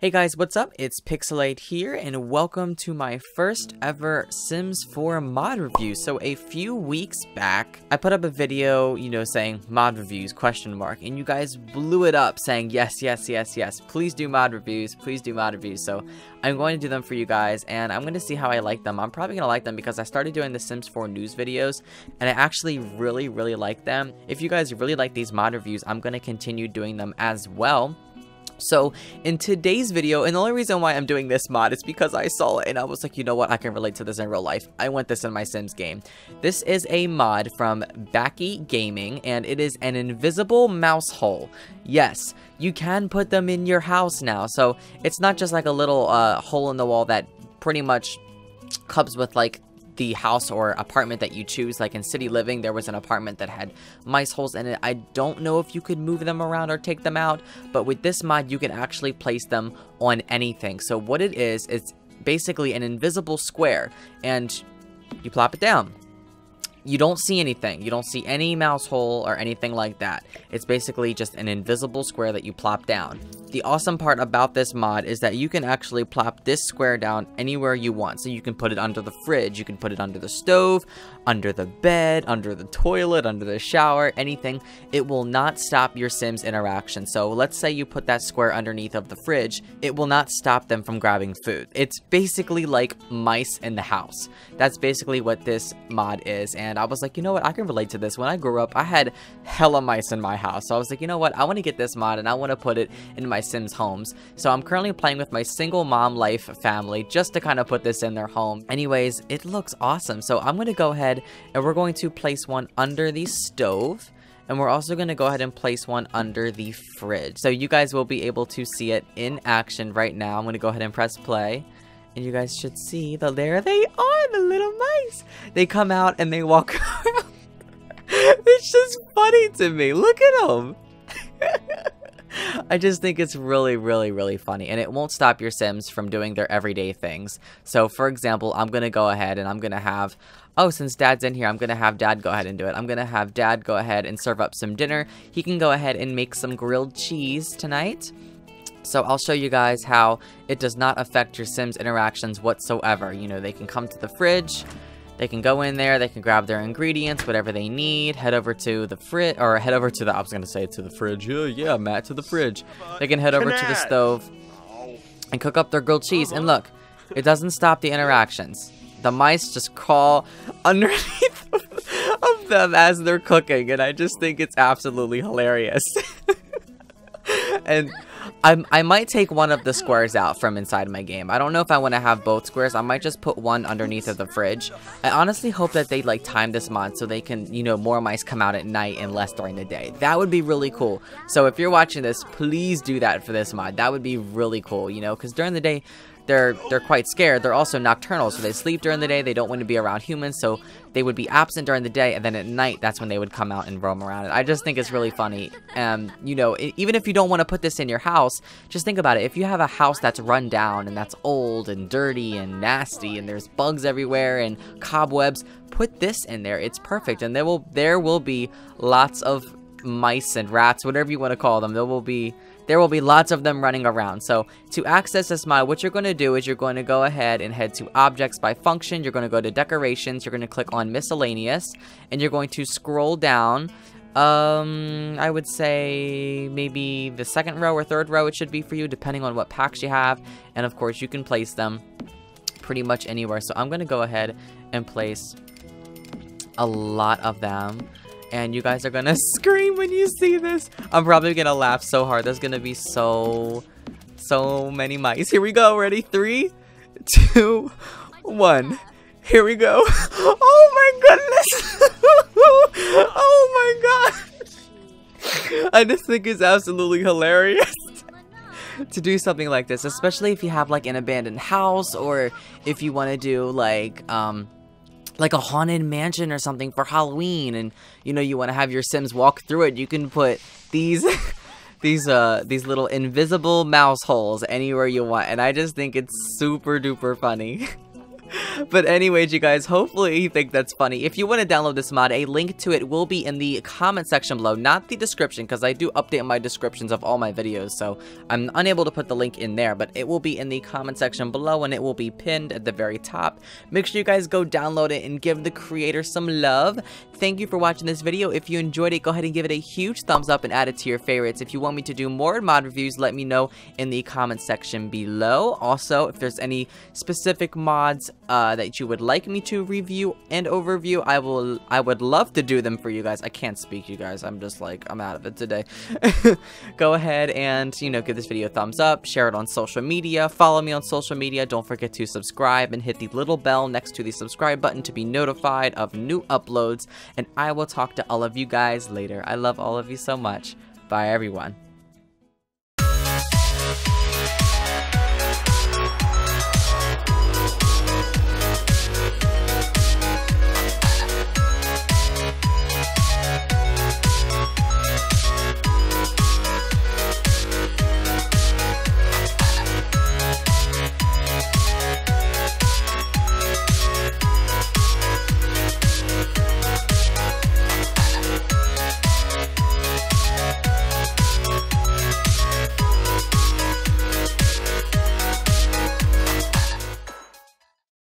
Hey guys, what's up? It's Pixelade here, and welcome to my first ever Sims 4 mod review. So a few weeks back, I put up a video, you know, saying mod reviews, question mark, and you guys blew it up saying yes, yes, yes, yes, please do mod reviews, please do mod reviews. So I'm going to do them for you guys, and I'm going to see how I like them. I'm probably going to like them because I started doing the Sims 4 news videos, and I actually really, really like them. If you guys really like these mod reviews, I'm going to continue doing them as well. So in today's video, and the only reason why I'm doing this mod is because I saw it and I was like, you know what, I can relate to this in real life. I want this in my Sims game. This is a mod from Bakie Gaming and it is an invisible mouse hole. Yes, you can put them in your house now. So it's not just like a little uh, hole in the wall that pretty much comes with like the house or apartment that you choose. Like in City Living, there was an apartment that had mice holes in it. I don't know if you could move them around or take them out, but with this mod, you can actually place them on anything. So what it is, it's basically an invisible square, and you plop it down you don't see anything. You don't see any mouse hole or anything like that. It's basically just an invisible square that you plop down. The awesome part about this mod is that you can actually plop this square down anywhere you want. So you can put it under the fridge, you can put it under the stove, under the bed, under the toilet, under the shower, anything. It will not stop your Sims interaction. So let's say you put that square underneath of the fridge, it will not stop them from grabbing food. It's basically like mice in the house. That's basically what this mod is. And I was like, you know what, I can relate to this. When I grew up, I had hella mice in my house. So I was like, you know what, I want to get this mod and I want to put it in my my Sims homes. So I'm currently playing with my single mom life family just to kind of put this in their home. Anyways, it looks awesome. So I'm going to go ahead and we're going to place one under the stove. And we're also going to go ahead and place one under the fridge. So you guys will be able to see it in action right now. I'm going to go ahead and press play. And you guys should see that there they are, the little mice. They come out and they walk around. it's just funny to me. Look at them. I just think it's really, really, really funny. And it won't stop your Sims from doing their everyday things. So, for example, I'm going to go ahead and I'm going to have... Oh, since Dad's in here, I'm going to have Dad go ahead and do it. I'm going to have Dad go ahead and serve up some dinner. He can go ahead and make some grilled cheese tonight. So I'll show you guys how it does not affect your Sims interactions whatsoever. You know, they can come to the fridge, they can go in there, they can grab their ingredients, whatever they need, head over to the fridge, or head over to the, I was going to say to the fridge, yeah, yeah, Matt, to the fridge. They can head over to the stove and cook up their grilled cheese. And look, it doesn't stop the interactions. The mice just crawl underneath of them as they're cooking, and I just think it's absolutely hilarious. and I, I might take one of the squares out from inside my game. I don't know if I want to have both squares. I might just put one underneath of the fridge. I honestly hope that they like time this mod so they can, you know, more mice come out at night and less during the day. That would be really cool. So if you're watching this, please do that for this mod. That would be really cool, you know, because during the day, they're they're quite scared. They're also nocturnal, so they sleep during the day. They don't want to be around humans, so they would be absent during the day, and then at night, that's when they would come out and roam around. I just think it's really funny. Um, you know, even if you don't want to put this in your house, just think about it. If you have a house that's run down and that's old and dirty and nasty, and there's bugs everywhere and cobwebs, put this in there. It's perfect, and there will there will be lots of mice and rats, whatever you want to call them. There will be there will be lots of them running around. So to access this mod, what you're going to do is you're going to go ahead and head to objects by function. You're going to go to decorations. You're going to click on miscellaneous and you're going to scroll down um, I would say maybe the second row or third row it should be for you, depending on what packs you have. And of course, you can place them pretty much anywhere. So I'm going to go ahead and place a lot of them and you guys are gonna scream when you see this. I'm probably gonna laugh so hard. There's gonna be so, so many mice. Here we go. Ready? Three, two, one. Here we go. Oh my goodness. oh my god. I just think it's absolutely hilarious to do something like this, especially if you have like an abandoned house or if you want to do like um like a haunted mansion or something for Halloween and you know you want to have your sims walk through it you can put these these uh these little invisible mouse holes anywhere you want and I just think it's super duper funny but anyways, you guys, hopefully you think that's funny. If you want to download this mod, a link to it will be in the comment section below, not the description, because I do update my descriptions of all my videos, so I'm unable to put the link in there, but it will be in the comment section below, and it will be pinned at the very top. Make sure you guys go download it and give the creator some love. Thank you for watching this video. If you enjoyed it, go ahead and give it a huge thumbs up and add it to your favorites. If you want me to do more mod reviews, let me know in the comment section below. Also, if there's any specific mods uh, that you would like me to review and overview, I will. I would love to do them for you guys. I can't speak, you guys. I'm just like I'm out of it today. Go ahead and you know give this video a thumbs up, share it on social media, follow me on social media. Don't forget to subscribe and hit the little bell next to the subscribe button to be notified of new uploads. And I will talk to all of you guys later. I love all of you so much. Bye, everyone.